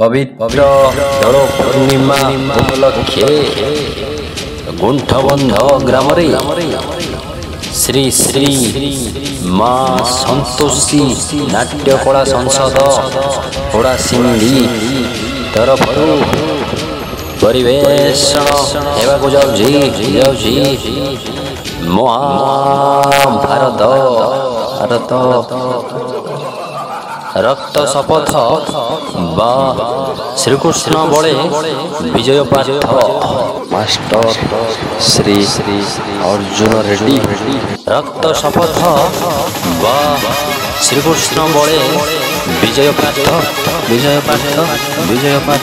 পবিত্র দোল পূর্ণিমা উপলক্ষে গুণ্ঠবন্ধ গ্রামরে শ্রী শ্রী মা সন্তোষী নাট্যকলা সংসদ ওড়া সিন্ধি তরফরু পরিবেশন ହେବାକୁ ଯାଉଛି ଯାଉଛି মহাভারত ভারত রক্ত শপথ বা শ্রীকৃষ্ণ বলে বিজয় পার্থ শ্রী শ্রী অর্জুন রেড্ডি রক্ত শপথ বা শ্রীকৃষ্ণ বলে বিজয় পাঠ বিজয় পাঠ বিজয় পাঠ